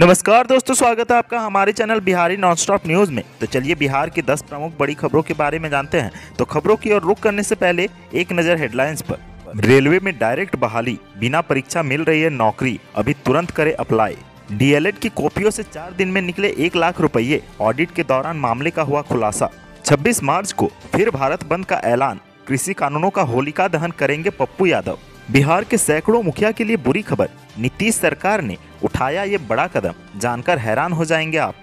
नमस्कार दोस्तों, स्वागत है आपका हमारे चैनल बिहारी नॉनस्टॉप न्यूज़ में। तो चलिए, बिहार की 10 प्रमुख बड़ी खबरों के बारे में जानते हैं। तो खबरों की ओर रुख करने से पहले एक नज़र हेडलाइंस पर। रेलवे में डायरेक्ट बहाली, बिना परीक्षा मिल रही है नौकरी, अभी तुरंत करे अप्लाई। डीएलएड की कॉपियों से चार दिन में निकले एक लाख रुपये, ऑडिट के दौरान मामले का हुआ खुलासा। 26 मार्च को फिर भारत बंद का ऐलान, कृषि कानूनों का होलिका दहन करेंगे पप्पू यादव। बिहार के सैकड़ों मुखिया के लिए बुरी खबर। नीतीश सरकार ने उठाया ये बड़ा कदम। जानकर हैरान हो जाएँगे आप।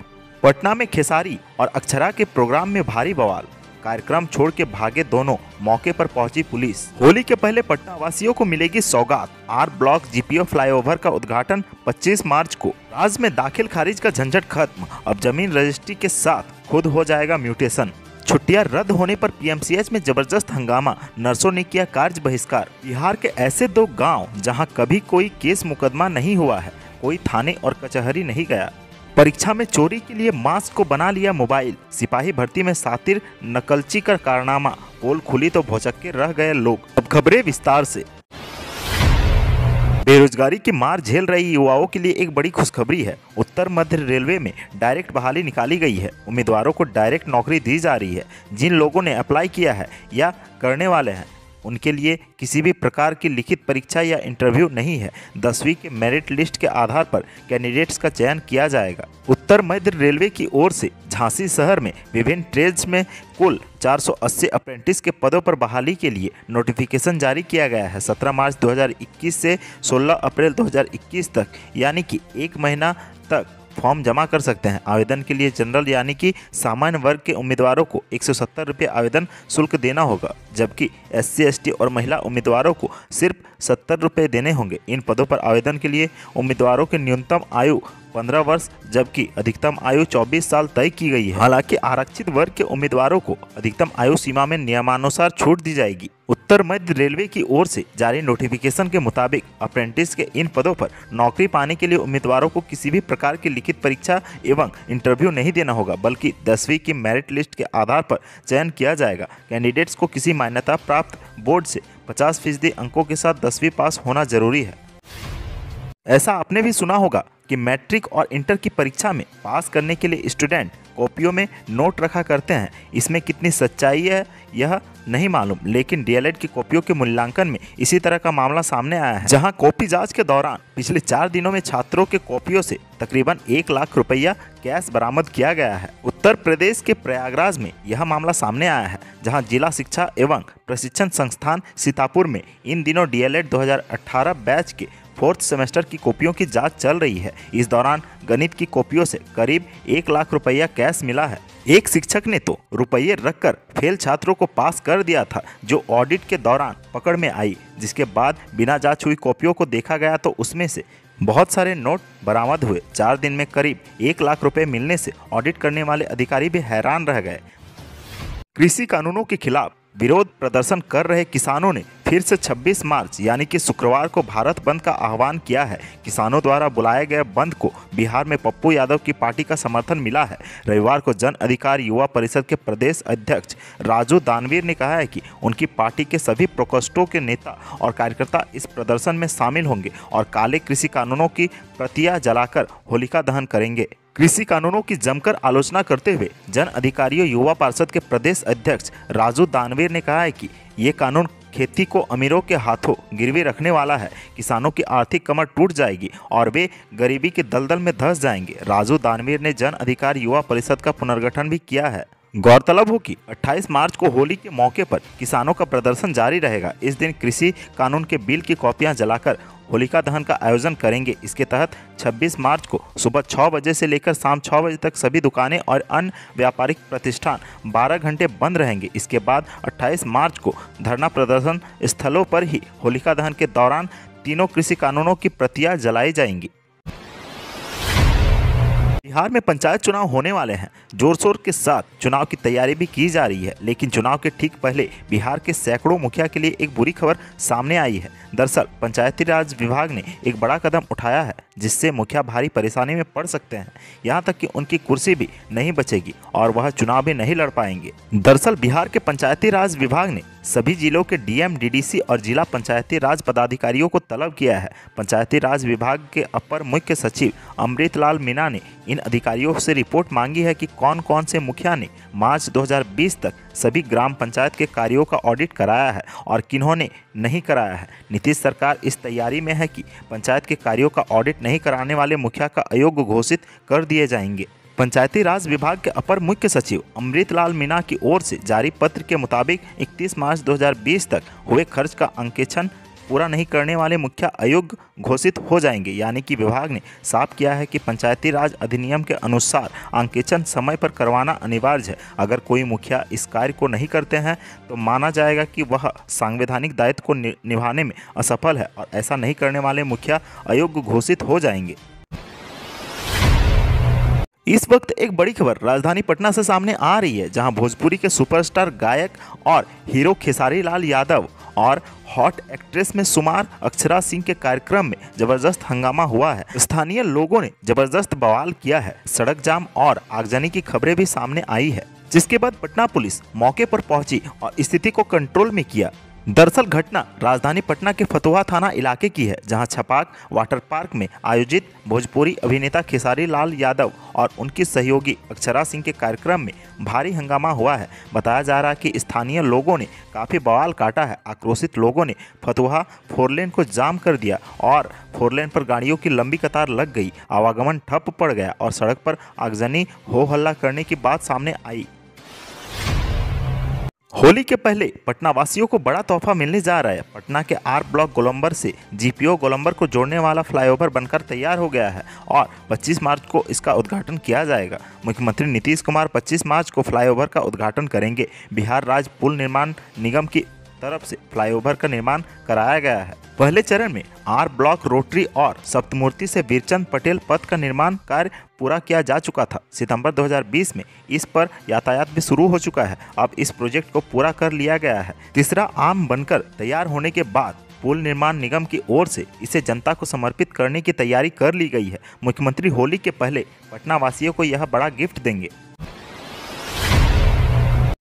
पटना में खेसारी और अक्षरा के प्रोग्राम में भारी बवाल। कार्यक्रम छोड़ के भागे दोनों, मौके पर पहुँची पुलिस। होली के पहले पटना वासियों को मिलेगी सौगात। आर ब्लॉक जीपीओ फ्लाईओवर का उद्घाटन 25 मार्च को। राज्य में दाखिल खारिज का झंझट खत्म। अब ज़मीन रजिस्ट्री के साथ खुद हो जाएगा म्यूटेशन। छुट्टियाँ रद्द होने पर पीएमसीएच में ज़बरदस्त हंगामा। नर्सों ने किया कार्य बहिष्कार। बिहार के ऐसे दो गाँव जहाँ कभी कोई केस मुकदमा नहीं हुआ है, कोई थाने और कचहरी नहीं गया। परीक्षा में चोरी के लिए मास्क को बना लिया मोबाइल। सिपाही भर्ती में सातिर नकलची का कारनामा। पोल खुली तो भौचक के रह गए लोग। अब खबरें विस्तार से। बेरोजगारी की मार झेल रही युवाओं के लिए एक बड़ी खुशखबरी है। उत्तर मध्य रेलवे में डायरेक्ट बहाली निकाली गई है। उम्मीदवारों को डायरेक्ट नौकरी दी जा रही है। जिन लोगों ने अप्लाई किया है या करने वाले हैं उनके लिए किसी भी प्रकार की लिखित परीक्षा या इंटरव्यू नहीं है। दसवीं के मेरिट लिस्ट के आधार पर कैंडिडेट्स का चयन किया जाएगा। उत्तर मध्य रेलवे की ओर से झांसी शहर में विभिन्न ट्रेड्स में कुल 480 अप्रेंटिस के पदों पर बहाली के लिए नोटिफिकेशन जारी किया गया है। 17 मार्च 2021 से 16 अप्रैल 2021 तक, यानी कि एक महीना तक फॉर्म जमा कर सकते हैं। आवेदन के लिए जनरल यानी कि सामान्य वर्ग के उम्मीदवारों को एक सौ आवेदन शुल्क देना होगा, जबकि एस सी और महिला उम्मीदवारों को सिर्फ़ सत्तर रुपये देने होंगे। इन पदों पर आवेदन के लिए उम्मीदवारों की न्यूनतम आयु 15 वर्ष, जबकि अधिकतम आयु 24 साल तय की गई है। हालाँकि आरक्षित वर्ग के उम्मीदवारों को अधिकतम आयु सीमा में नियमानुसार छूट दी जाएगी। उत्तर मध्य रेलवे की ओर से जारी नोटिफिकेशन के मुताबिक अप्रेंटिस के इन पदों पर नौकरी पाने के लिए उम्मीदवारों को किसी भी प्रकार की लिखित परीक्षा एवं इंटरव्यू नहीं देना होगा, बल्कि दसवीं की मेरिट लिस्ट के आधार पर चयन किया जाएगा। कैंडिडेट्स को किसी मान्यता प्राप्त बोर्ड से पचास फ़ीसदी अंकों के साथ दसवीं पास होना ज़रूरी है। ऐसा आपने भी सुना होगा कि मैट्रिक और इंटर की परीक्षा में पास करने के लिए स्टूडेंट कॉपियों में नोट रखा करते हैं। इसमें कितनी सच्चाई है, यह नहीं मालूम, लेकिन डीएलएड की कॉपियों के मूल्यांकन में इसी तरह का मामला सामने आया है। जहाँ कॉपी जाँच के दौरान पिछले चार दिनों में छात्रों के कॉपियों से तकरीबन एक लाख रुपया कैश बरामद किया गया है। उत्तर प्रदेश के प्रयागराज में यह मामला सामने आया है, जहाँ जिला शिक्षा एवं प्रशिक्षण संस्थान सीतापुर में इन दिनों डीएलएड 2018 बैच के फोर्थ सेमेस्टर की कॉपियों की जाँच चल रही है। इस दौरान गणित की कॉपियों से करीब एक लाख रुपया कैश मिला है। एक शिक्षक ने तो रुपये रखकर फेल छात्रों को पास कर दिया था, जो ऑडिट के दौरान पकड़ में आई। जिसके बाद बिना जाँच हुई कॉपियों को देखा गया तो उसमें से बहुत सारे नोट बरामद हुए। चार दिन में करीब एक लाख रुपए मिलने से ऑडिट करने वाले अधिकारी भी हैरान रह गए। कृषि कानूनों के खिलाफ विरोध प्रदर्शन कर रहे किसानों ने फिर से 26 मार्च, यानी कि शुक्रवार को भारत बंद का आह्वान किया है। किसानों द्वारा बुलाए गए बंद को बिहार में पप्पू यादव की पार्टी का समर्थन मिला है। रविवार को जन अधिकार युवा परिषद के प्रदेश अध्यक्ष राजू दानवीर ने कहा है कि उनकी पार्टी के सभी प्रकोष्ठों के नेता और कार्यकर्ता इस प्रदर्शन में शामिल होंगे और काले कृषि कानूनों की प्रतियाँ जलाकर होलिका दहन करेंगे। कृषि कानूनों की जमकर आलोचना करते हुए जन अधिकारियों युवा पार्षद के प्रदेश अध्यक्ष राजू दानवीर ने कहा है कि ये कानून खेती को अमीरों के हाथों गिरवी रखने वाला है। किसानों की आर्थिक कमर टूट जाएगी और वे गरीबी के दलदल में धस जाएँगे। राजू दानवीर ने जन अधिकार युवा परिषद का पुनर्गठन भी किया है। गौरतलब हो कि 28 मार्च को होली के मौके पर किसानों का प्रदर्शन जारी रहेगा। इस दिन कृषि कानून के बिल की कॉपियाँ जलाकर होलिका दहन का आयोजन करेंगे। इसके तहत 26 मार्च को सुबह 6 बजे से लेकर शाम 6 बजे तक सभी दुकानें और अन्य व्यापारिक प्रतिष्ठान 12 घंटे बंद रहेंगे। इसके बाद 28 मार्च को धरना प्रदर्शन स्थलों पर ही होलिका दहन के दौरान तीनों कृषि कानूनों की प्रतियाँ जलाई जाएँगी। बिहार में पंचायत चुनाव होने वाले हैं। ज़ोर शोर के साथ चुनाव की तैयारी भी की जा रही है, लेकिन चुनाव के ठीक पहले बिहार के सैकड़ों मुखिया के लिए एक बुरी खबर सामने आई है। दरअसल, पंचायती राज विभाग ने एक बड़ा कदम उठाया है, जिससे मुखिया भारी परेशानी में पड़ सकते हैं। यहाँ तक कि उनकी कुर्सी भी नहीं बचेगी और वह चुनाव भी नहीं लड़ पाएँगे। दरअसल, बिहार के पंचायती राज विभाग ने सभी जिलों के डीएम, डीडीसी और जिला पंचायती राज पदाधिकारियों को तलब किया है। पंचायती राज विभाग के अपर मुख्य सचिव अमृतलाल मीना ने इन अधिकारियों से रिपोर्ट मांगी है कि कौन कौन से मुखिया ने मार्च 2020 तक सभी ग्राम पंचायत के कार्यों का ऑडिट कराया है और किन्होंने नहीं कराया है। नीतीश सरकार इस तैयारी में है कि पंचायत के कार्यों का ऑडिट नहीं कराने वाले मुखिया का अयोग्य घोषित कर दिए जाएँगे। पंचायती राज विभाग के अपर मुख्य सचिव अमृतलाल मीणा की ओर से जारी पत्र के मुताबिक 31 मार्च 2020 तक हुए खर्च का अंकेक्षण पूरा नहीं करने वाले मुखिया अयोग्य घोषित हो जाएँगे। यानी कि विभाग ने साफ़ किया है कि पंचायती राज अधिनियम के अनुसार अंकेक्षण समय पर करवाना अनिवार्य है। अगर कोई मुखिया इस कार्य को नहीं करते हैं तो माना जाएगा कि वह संवैधानिक दायित्व को निभाने में असफल है और ऐसा नहीं करने वाले मुखिया अयोग्य घोषित हो जाएँगे। इस वक्त एक बड़ी खबर राजधानी पटना से सामने आ रही है, जहाँ भोजपुरी के सुपरस्टार गायक और हीरो खेसारी लाल यादव और हॉट एक्ट्रेस में सुमार अक्षरा सिंह के कार्यक्रम में ज़बरदस्त हंगामा हुआ है। स्थानीय लोगों ने ज़बरदस्त बवाल किया है। सड़क जाम और आगजनी की खबरें भी सामने आई है, जिसके बाद पटना पुलिस मौके पर पहुँची और स्थिति को कंट्रोल में किया। दरअसल घटना राजधानी पटना के फतुहा थाना इलाके की है, जहाँ छपाक वाटर पार्क में आयोजित भोजपुरी अभिनेता खेसारी लाल यादव और उनकी सहयोगी अक्षरा सिंह के कार्यक्रम में भारी हंगामा हुआ है। बताया जा रहा है कि स्थानीय लोगों ने काफ़ी बवाल काटा है। आक्रोशित लोगों ने फतुहा फोरलेन को जाम कर दिया और फोरलेन पर गाड़ियों की लंबी कतार लग गई। आवागमन ठप पड़ गया और सड़क पर आगजनी हो हल्ला करने की बात सामने आई। होली के पहले पटना वासियों को बड़ा तोहफा मिलने जा रहा है। पटना के आर ब्लॉक गोलंबर से जीपीओ गोलंबर को जोड़ने वाला फ्लाईओवर बनकर तैयार हो गया है और 25 मार्च को इसका उद्घाटन किया जाएगा। मुख्यमंत्री नीतीश कुमार 25 मार्च को फ्लाईओवर का उद्घाटन करेंगे। बिहार राज्य पुल निर्माण निगम की तरफ़ से फ्लाईओवर का निर्माण कराया गया है। पहले चरण में आर ब्लॉक, रोटरी और सप्तमूर्ति से बीरचंद पटेल पथ का निर्माण कार्य पूरा किया जा चुका था। सितंबर 2020 में इस पर यातायात भी शुरू हो चुका है। अब इस प्रोजेक्ट को पूरा कर लिया गया है। तीसरा आम बनकर तैयार होने के बाद पुल निर्माण निगम की ओर से इसे जनता को समर्पित करने की तैयारी कर ली गई है। मुख्यमंत्री होली के पहले पटना वासियों को यह बड़ा गिफ्ट देंगे।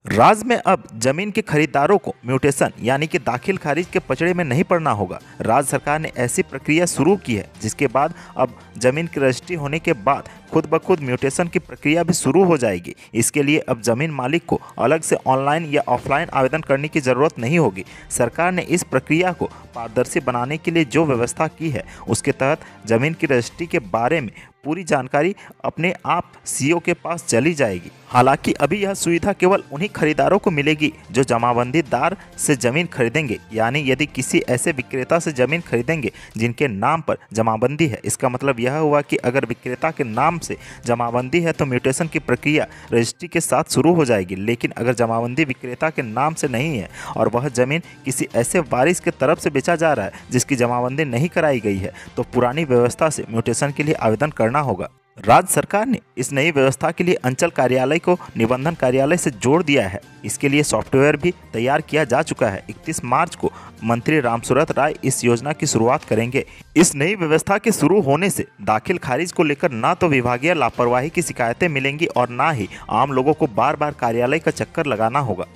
राज्य में अब ज़मीन के खरीदारों को म्यूटेशन, यानी कि दाखिल खारिज के पचड़े में नहीं पड़ना होगा। राज्य सरकार ने ऐसी प्रक्रिया शुरू की है, जिसके बाद अब ज़मीन की रजिस्ट्री होने के बाद खुद ब खुद म्यूटेशन की प्रक्रिया भी शुरू हो जाएगी। इसके लिए अब ज़मीन मालिक को अलग से ऑनलाइन या ऑफलाइन आवेदन करने की ज़रूरत नहीं होगी। सरकार ने इस प्रक्रिया को पारदर्शी बनाने के लिए जो व्यवस्था की है, उसके तहत ज़मीन की रजिस्ट्री के बारे में पूरी जानकारी अपने आप सीओ के पास चली जाएगी। हालाँकि अभी यह सुविधा केवल उन्हीं खरीदारों को मिलेगी जो जमाबंदीदार से ज़मीन खरीदेंगे, यानी यदि किसी ऐसे विक्रेता से ज़मीन खरीदेंगे जिनके नाम पर जमाबंदी है। इसका मतलब यह हुआ कि अगर विक्रेता के नाम से जमाबंदी है तो म्यूटेशन की प्रक्रिया रजिस्ट्री के साथ शुरू हो जाएगी, लेकिन अगर जमाबंदी विक्रेता के नाम से नहीं है और वह ज़मीन किसी ऐसे वारिस के तरफ़ से बेचा जा रहा है जिसकी जमाबंदी नहीं कराई गई है तो पुरानी व्यवस्था से म्यूटेशन के लिए आवेदन करना होगा। राज्य सरकार ने इस नई व्यवस्था के लिए अंचल कार्यालय को निबंधन कार्यालय से जोड़ दिया है। इसके लिए सॉफ्टवेयर भी तैयार किया जा चुका है। 31 मार्च को मंत्री रामसूरत राय इस योजना की शुरुआत करेंगे। इस नई व्यवस्था के शुरू होने से दाखिल खारिज को लेकर न तो विभागीय लापरवाही की शिकायतें मिलेंगी और न ही आम लोगों को बार बार कार्यालय का चक्कर लगाना होगा।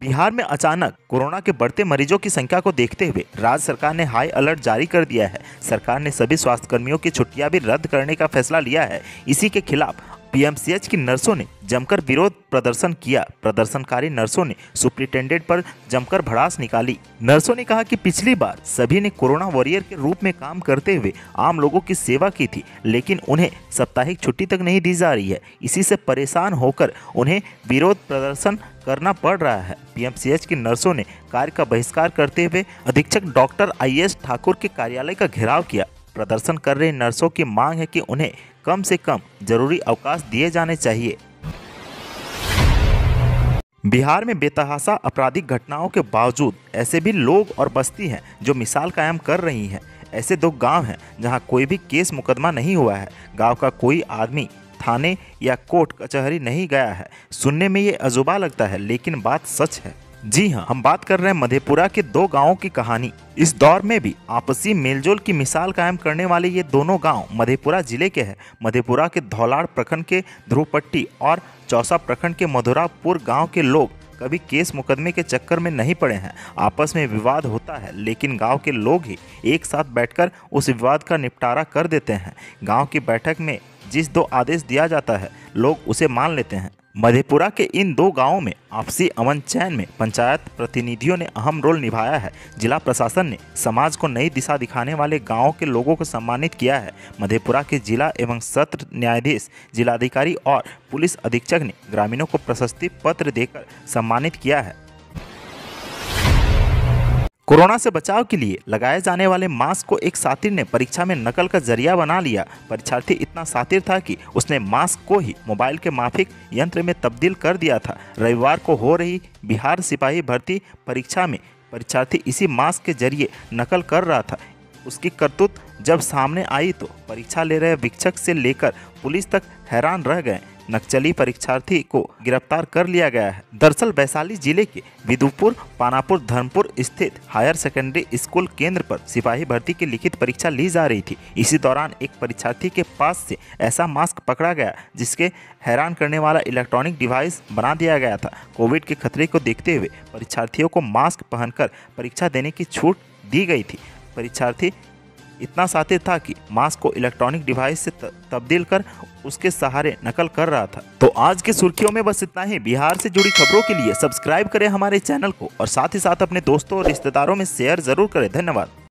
बिहार में अचानक कोरोना के बढ़ते मरीजों की संख्या को देखते हुए राज्य सरकार ने हाई अलर्ट जारी कर दिया है। सरकार ने सभी स्वास्थ्य कर्मियों की छुट्टियाँ भी रद्द करने का फैसला लिया है। इसी के खिलाफ पीएमसीएच की नर्सों ने जमकर विरोध प्रदर्शन किया। प्रदर्शनकारी नर्सों ने सुप्रिंटेंडेंट पर जमकर भड़ास निकाली। नर्सों ने कहा कि पिछली बार सभी ने कोरोना वॉरियर के रूप में काम करते हुए आम लोगों की सेवा की थी, लेकिन उन्हें साप्ताहिक छुट्टी तक नहीं दी जा रही है। इसी से परेशान होकर उन्हें विरोध प्रदर्शन करना पड़ रहा है। पीएमसीएच की नर्सों ने कार्य का बहिष्कार करते हुए अधीक्षक डॉक्टर आई ठाकुर के कार्यालय का घेराव किया। प्रदर्शन कर रहे नर्सों की मांग है कि उन्हें कम से कम ज़रूरी अवकाश दिए जाने चाहिए। बिहार में बेतहासा आपराधिक घटनाओं के बावजूद ऐसे भी लोग और बस्ती हैं जो मिसाल कायम कर रही हैं। ऐसे दो गाँव हैं जहाँ कोई भी केस मुकदमा नहीं हुआ है। गाँव का कोई आदमी, थाने या कोर्ट, कचहरी नहीं गया है। सुनने में ये अजूबा लगता है, लेकिन बात सच है। जी हाँ हम बात कर रहे हैं मधेपुरा के दो गाँवों की कहानी। इस दौर में भी आपसी मेलजोल की मिसाल कायम करने वाले ये दोनों गाँव मधेपुरा ज़िले के हैं। मधेपुरा के धौलाड़ प्रखंड के ध्रुवपट्टी और चौसा प्रखंड के मधुरापुर गाँव के लोग कभी केस मुकदमे के चक्कर में नहीं पड़े हैं। आपस में विवाद होता है, लेकिन गाँव के लोग ही एक साथ बैठकर उस विवाद का निपटारा कर देते हैं। गाँव की बैठक में जिस दो आदेश दिया जाता है, लोग उसे मान लेते हैं। मधेपुरा के इन दो गाँवों में आपसी अमन चैन में पंचायत प्रतिनिधियों ने अहम रोल निभाया है। जिला प्रशासन ने समाज को नई दिशा दिखाने वाले गाँवों के लोगों को सम्मानित किया है। मधेपुरा के जिला एवं सत्र न्यायाधीश, जिलाधिकारी और पुलिस अधीक्षक ने ग्रामीणों को प्रशस्ति पत्र देकर सम्मानित किया है। कोरोना से बचाव के लिए लगाए जाने वाले मास्क को एक सातिर ने परीक्षा में नकल का ज़रिया बना लिया। परीक्षार्थी इतना सातिर था कि उसने मास्क को ही मोबाइल के माफिक यंत्र में तब्दील कर दिया था। रविवार को हो रही बिहार सिपाही भर्ती परीक्षा में परीक्षार्थी इसी मास्क के ज़रिए नकल कर रहा था। उसकी करतूत जब सामने आई तो परीक्षा ले रहे वीक्षक से लेकर पुलिस तक हैरान रह गए। नक्सली परीक्षार्थी को गिरफ़्तार कर लिया गया है। दरअसल वैशाली ज़िले के विदुपुर, पानापुर, धर्मपुर स्थित हायर सेकेंडरी स्कूल केंद्र पर सिपाही भर्ती की लिखित परीक्षा ली जा रही थी। इसी दौरान एक परीक्षार्थी के पास से ऐसा मास्क पकड़ा गया, जिसके हैरान करने वाला इलेक्ट्रॉनिक डिवाइस बना दिया गया था। कोविड के खतरे को देखते हुए परीक्षार्थियों को मास्क पहनकर परीक्षा देने की छूट दी गई थी। परीक्षार्थी इतना सातिर था कि मास्क को इलेक्ट्रॉनिक डिवाइस से तब्दील कर उसके सहारे नकल कर रहा था। तो आज के सुर्खियों में बस इतना ही। बिहार से जुड़ी खबरों के लिए सब्सक्राइब करें हमारे चैनल को और साथ ही साथ अपने दोस्तों और रिश्तेदारों में शेयर ज़रूर करें। धन्यवाद।